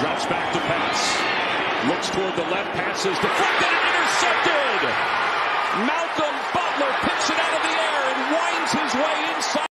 Drops back to pass. Looks toward the left, passes deflected and intercepted. Malcolm Butler picks it out of the air and winds his way inside.